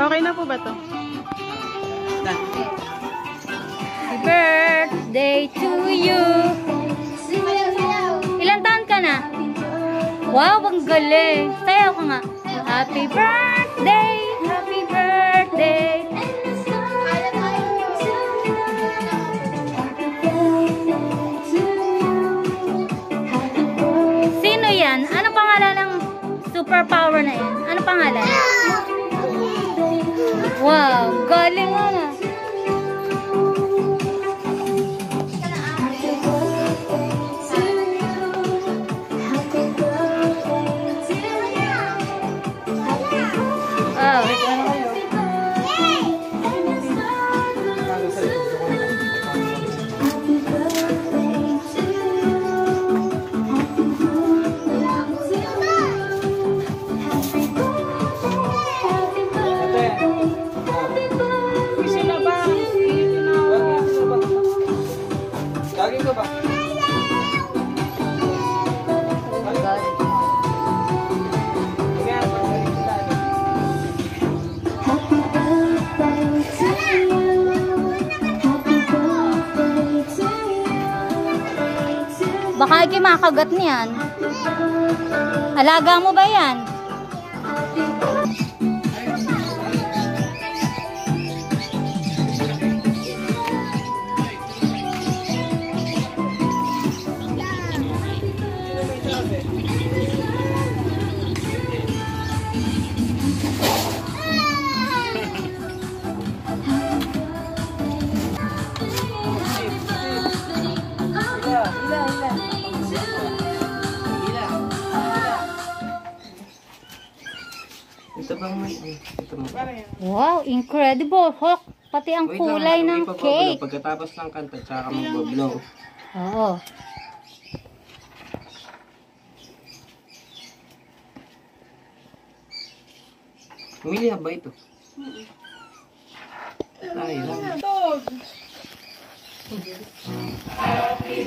Okay na po ba to? Happy birthday to you. Ilan taon ka na? Wow, ang galing. Sayaw ka nga. Happy birthday, happy birthday. Sino yan? Ano pangalan ng superpower na yan? Ano pangalan? Wow, galing makagat niyan. Alaga mo ba yan? Ito bang may... Ito mo. Wow, incredible. Hawk, pati ang Wait lang, kulay ng cake. Pagkatapos ng kanta, tsaka ka mag-blow. Oo. Pumili ba ito? Tayo. Dog. Lapit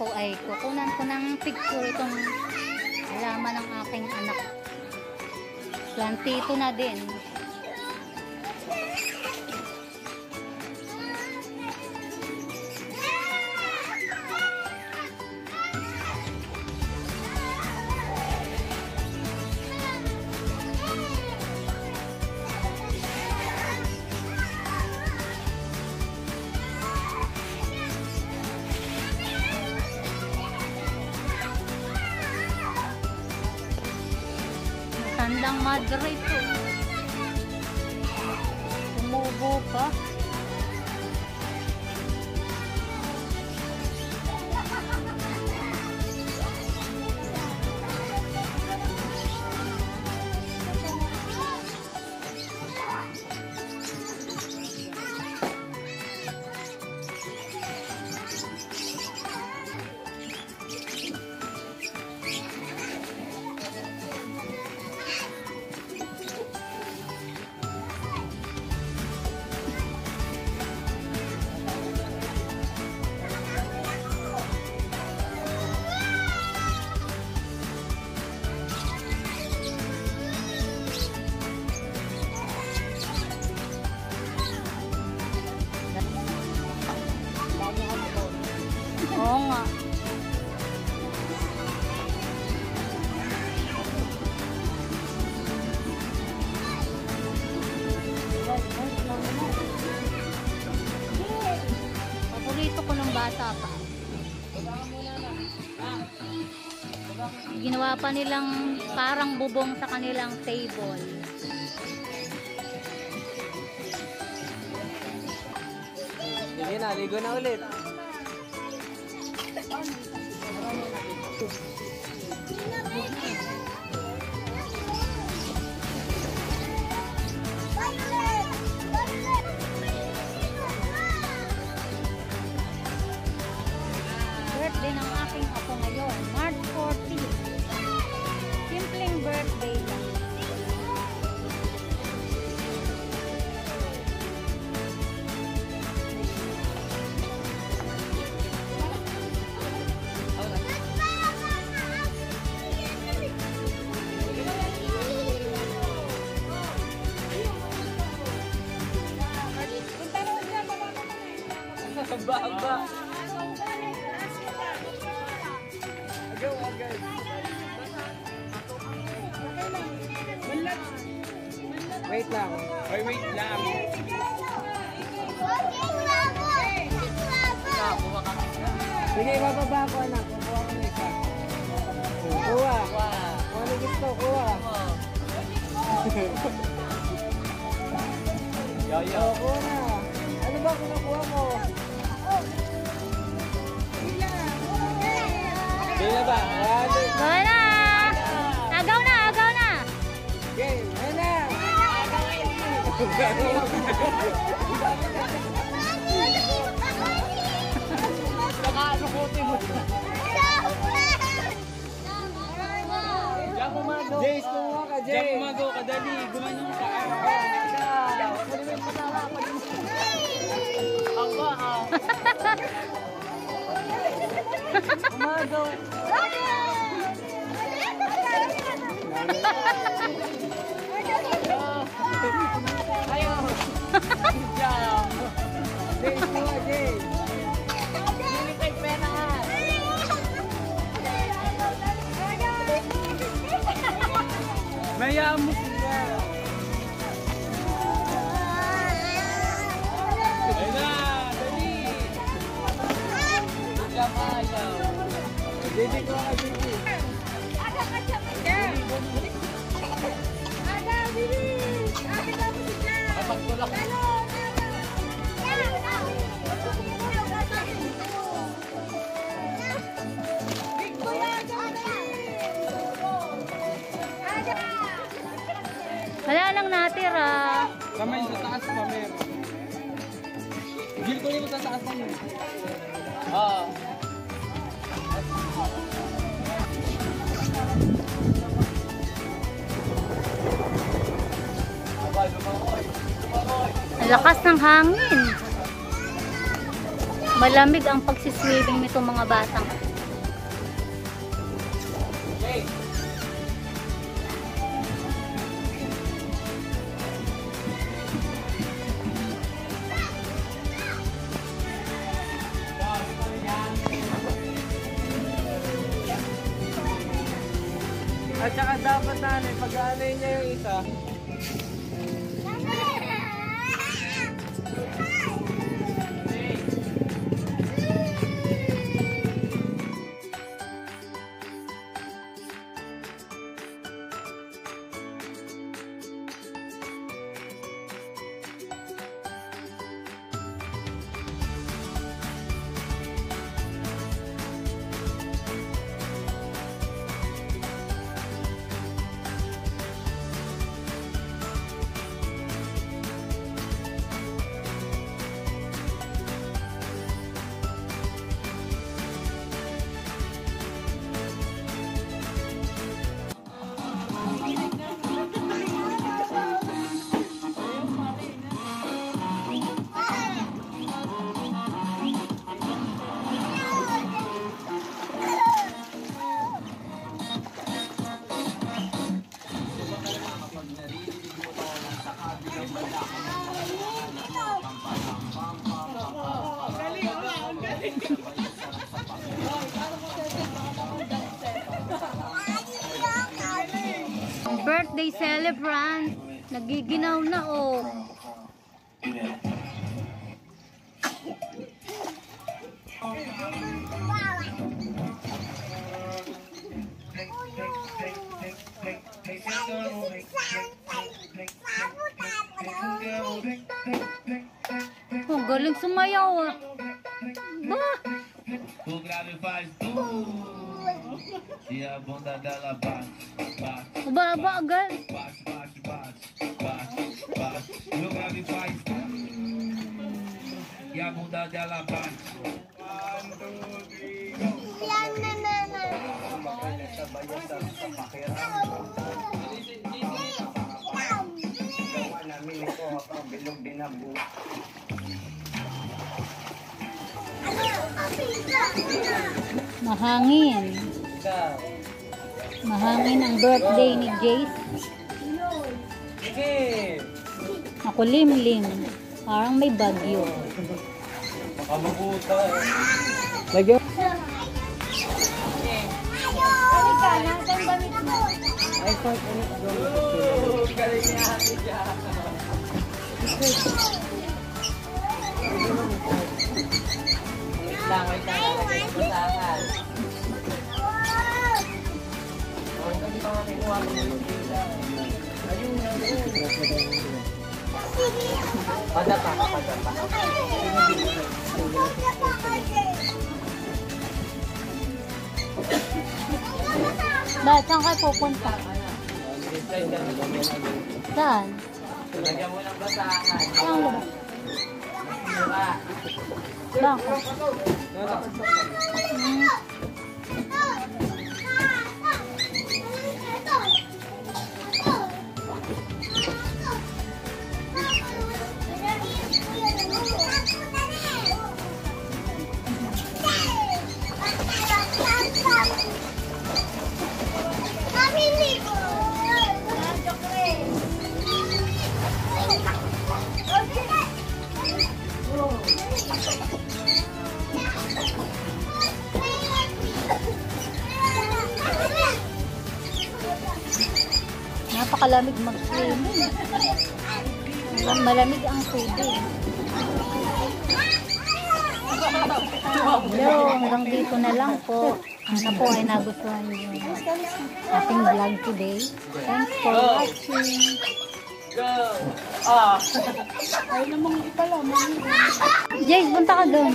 ako ay kukunan ko ng picture itong halaman ng aking anak. Plantito na din. Matandang madre ito. Tumubo pa. Bata pa. Ginawa pa nilang parang bubong sa kanilang table. Sige na, ligo na ulit. Baba. Agaw, agad. Wait lang. Wait, wait lang. Sige, bababa ko anak. Kukuha ko na isa. Kuha. Kung ano gusto, kuha. Yo, yo. kuha na. Ano ba kunakuha mo? Jace, kumuha ka, Jace. Ka, dali. Maya mo siya. Ayun na, dali. Good job, ayaw. Didi ko ka, Didi. Kapagtulak. Wala nang natira. Kamay sa taas pa meron. Gil ko yung sa taas pa meron. Oo. Ang lakas ng hangin. Malamig ang pagsiswimming nito mga batang. 那个。Birthday celebrant. Nagiginaw na oh. Oh, galing sumayaw ah. Ba? O grave faz bum E a bunda dela bate, bate, bate, bate, bate, bate, bate E o grave faz bum E a bunda dela bate namin ito ang bilog din ang buhay. Mahangin. Mahangin ang birthday ni Jace. Sige. Nakulimlim. Parang may bagyo. Baka mabuta eh. Lagyan. Ay, sorry. Oh, galing niya lang, wait lang. Lagay ko sa akin. Oh, hindi pa makikuha ko. Ayun, ayun. Padapa, padapa. Bakit saan kayo pupunta? Saan? Lagyan mo ng basahan. Saan ba? Bakit? Hmm. Napakalamig mag-swimming. Malamig ang tubig. Hello, hanggang dito na lang po. Sana po ay nagustuhan niyo ating vlog today. Thanks for watching. Ah! Jace, punta ka doon.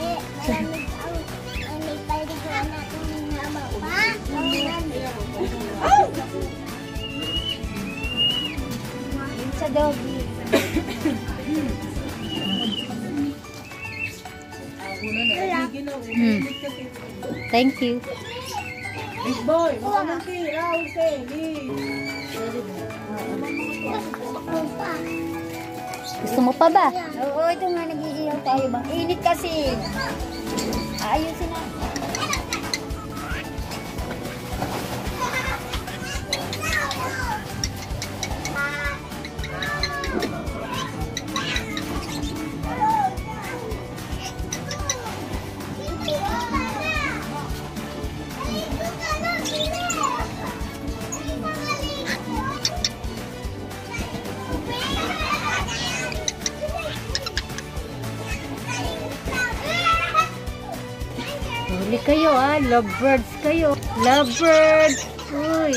Doggy. Hmm. Thank you. Big boy, makamunti, Raul, Kelly. Gusto mo pa ba? Oo, ito nga nag-iiyaw tayo ba? Init kasi. Ayusin na. Kayo ah. Lovebirds kayo. Lovebirds. Uy.